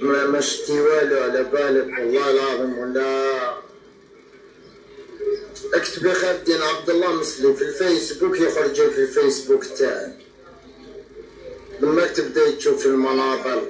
ما ما شتي والو على بالك والله العظيم ولا؟ اكتب يا خالد الدين عبد الله مسلم في الفيسبوك يخرج في الفيسبوك تاعي. لما تبدأ تشوف المناظر.